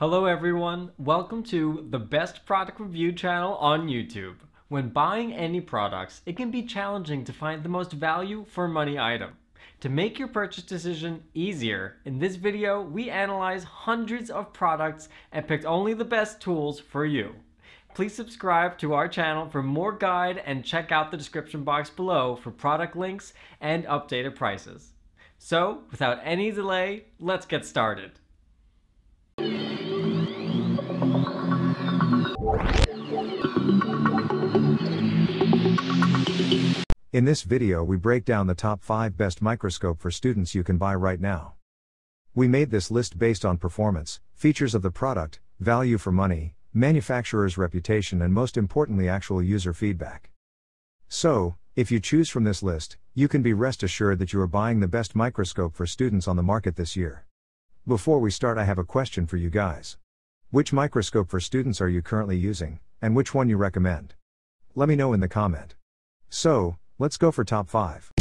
Hello everyone, welcome to the best product review channel on YouTube. When buying any products, it can be challenging to find the most value for money item. To make your purchase decision easier, in this video we analyze hundreds of products and picked only the best tools for you. Please subscribe to our channel for more guide and check out the description box below for product links and updated prices. So, without any delay, let's get started. In this video we break down the top 5 best microscope for students you can buy right now. We made this list based on performance, features of the product, value for money, manufacturer's reputation and most importantly actual user feedback. So, if you choose from this list, you can be rest assured that you are buying the best microscope for students on the market this year. Before we start I have a question for you guys. Which microscope for students are you currently using, and which one you recommend? Let me know in the comment. So, let's go for top 5.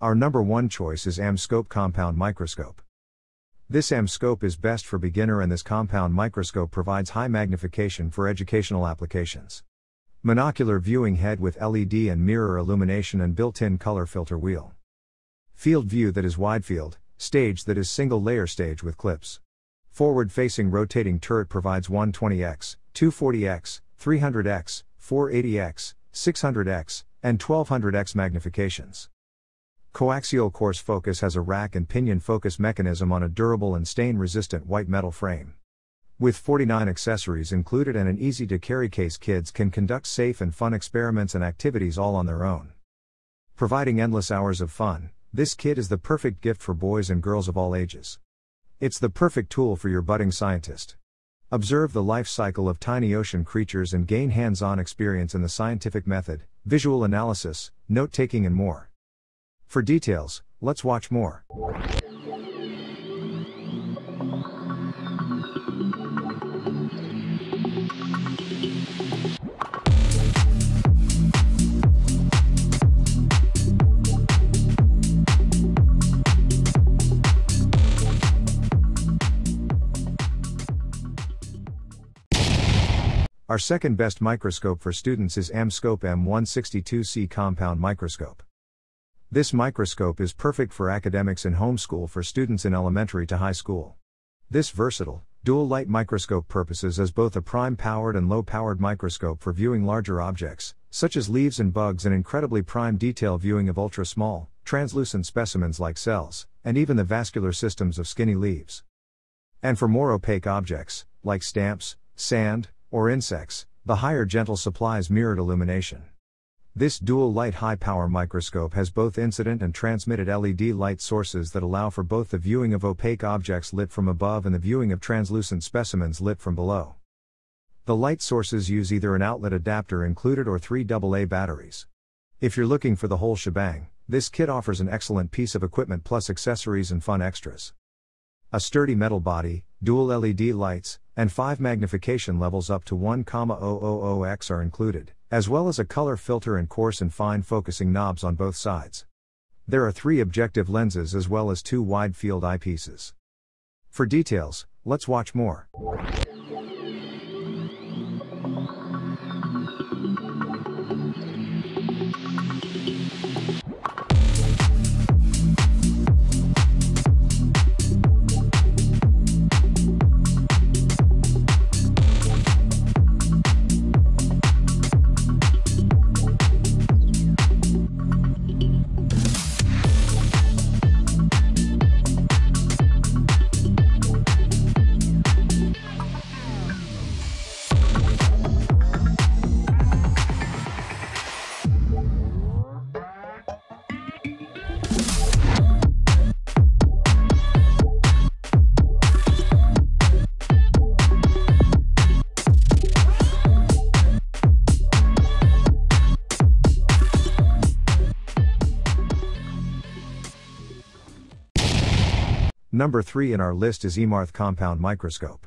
Our number one choice is AmScope Compound Microscope. This AmScope is best for beginner and this compound microscope provides high magnification for educational applications. Monocular viewing head with LED and mirror illumination and built-in color filter wheel. Field view that is wide field, stage that is single layer stage with clips. Forward facing rotating turret provides 120x, 240x, 300x, 480x, 600x, and 1200x magnifications. Coaxial coarse focus has a rack and pinion focus mechanism on a durable and stain resistant white metal frame. With 49 accessories included and an easy to carry case, kids can conduct safe and fun experiments and activities all on their own. Providing endless hours of fun, this kit is the perfect gift for boys and girls of all ages. It's the perfect tool for your budding scientist. Observe the life cycle of tiny ocean creatures and gain hands on experience in the scientific method, visual analysis, note taking, and more. For details, let's watch more. Our second best microscope for students is AmScope M162C Compound Microscope. This microscope is perfect for academics and homeschool for students in elementary to high school. This versatile, dual light microscope purposes as both a prime powered and low powered microscope for viewing larger objects, such as leaves and bugs, and incredibly prime detail viewing of ultra small, translucent specimens like cells, and even the vascular systems of skinny leaves. And for more opaque objects, like stamps, sand, or insects, the higher gentle supplies mirrored illumination. This dual light high power microscope has both incident and transmitted LED light sources that allow for both the viewing of opaque objects lit from above and the viewing of translucent specimens lit from below. The light sources use either an outlet adapter included or three AA batteries. If you're looking for the whole shebang, this kit offers an excellent piece of equipment plus accessories and fun extras. A sturdy metal body, dual LED lights, and 5 magnification levels up to 1,000x are included as well as a color filter and coarse and fine focusing knobs on both sides. There are three objective lenses as well as two wide field eyepieces. For details, let's watch more. Number 3 in our list is Emarth Compound Microscope.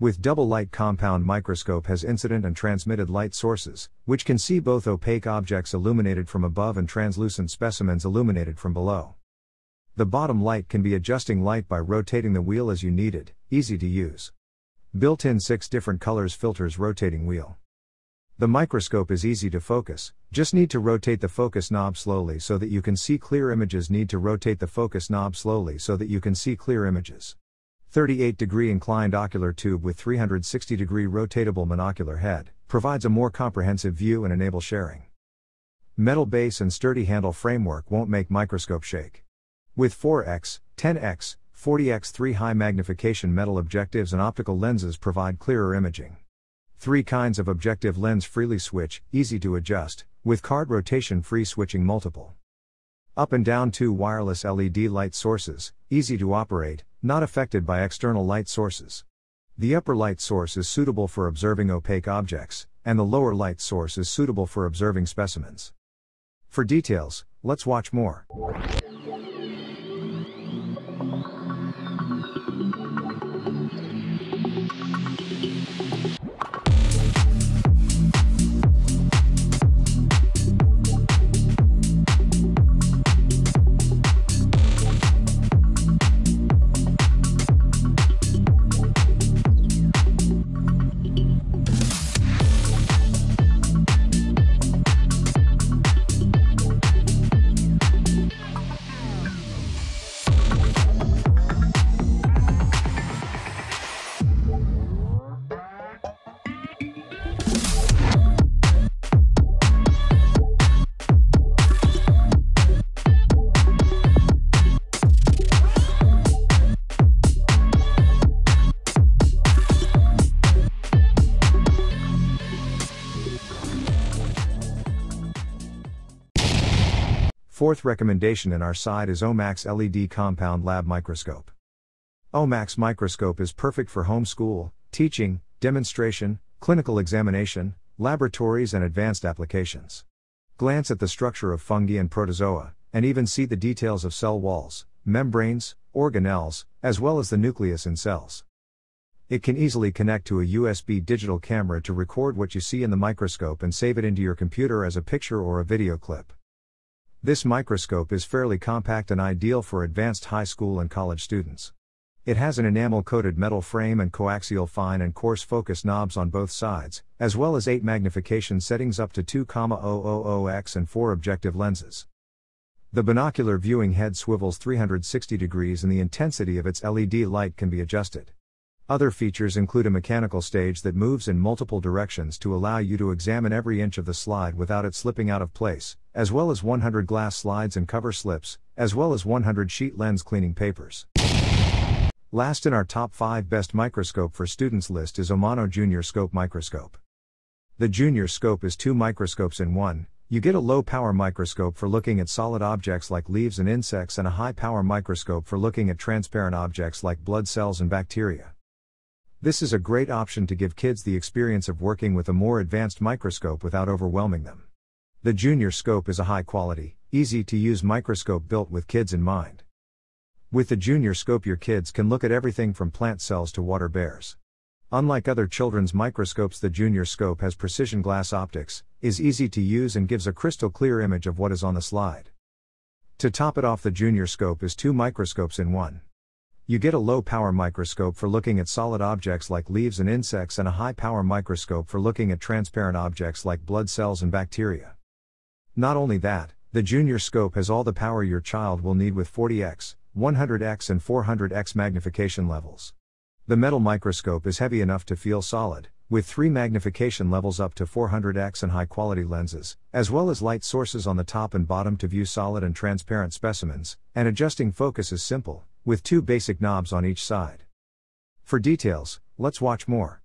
With double light compound microscope has incident and transmitted light sources, which can see both opaque objects illuminated from above and translucent specimens illuminated from below. The bottom light can be adjusting light by rotating the wheel as you need it, easy to use. Built in 6 different colors filters rotating wheel. The microscope is easy to focus, just need to rotate the focus knob slowly so that you can see clear images. Need to rotate the focus knob slowly so that you can see clear images. 38 degree inclined ocular tube with 360 degree rotatable monocular head provides a more comprehensive view and enable sharing. Metal base and sturdy handle framework won't make microscope shake. With 4x, 10x, 40x 3 high magnification metal objectives and optical lenses provide clearer imaging. Three kinds of objective lens freely switch, easy to adjust, with card rotation free switching multiple. Up and down two wireless LED light sources, easy to operate, not affected by external light sources. The upper light source is suitable for observing opaque objects, and the lower light source is suitable for observing specimens. For details, let's watch more. Fourth recommendation in our side is OMAX LED Compound Lab Microscope. OMAX microscope is perfect for home school, teaching, demonstration, clinical examination, laboratories, and advanced applications. Glance at the structure of fungi and protozoa, and even see the details of cell walls, membranes, organelles, as well as the nucleus in cells. It can easily connect to a USB digital camera to record what you see in the microscope and save it into your computer as a picture or a video clip. This microscope is fairly compact and ideal for advanced high school and college students. It has an enamel coated metal frame and coaxial fine and coarse focus knobs on both sides, as well as 8 magnification settings up to 2,000x and 4 objective lenses. The binocular viewing head swivels 360 degrees and the intensity of its LED light can be adjusted. Other features include a mechanical stage that moves in multiple directions to allow you to examine every inch of the slide without it slipping out of place, as well as 100 glass slides and cover slips, as well as 100 sheet lens cleaning papers. Last in our top 5 best microscope for students list is Omano Junior Scope Microscope. The Junior Scope is two microscopes in one. You get a low power microscope for looking at solid objects like leaves and insects, and a high power microscope for looking at transparent objects like blood cells and bacteria. This is a great option to give kids the experience of working with a more advanced microscope without overwhelming them. The Junior Scope is a high quality, easy to use microscope built with kids in mind. With the Junior Scope, your kids can look at everything from plant cells to water bears. Unlike other children's microscopes, the Junior Scope has precision glass optics, is easy to use, and gives a crystal clear image of what is on the slide. To top it off, the Junior Scope is two microscopes in one. You get a low power microscope for looking at solid objects like leaves and insects, and a high power microscope for looking at transparent objects like blood cells and bacteria. Not only that, the Junior Scope has all the power your child will need with 40x, 100x, and 400x magnification levels. The metal microscope is heavy enough to feel solid, with three magnification levels up to 400x and high quality lenses, as well as light sources on the top and bottom to view solid and transparent specimens, and adjusting focus is simple, with two basic knobs on each side. For details, let's watch more.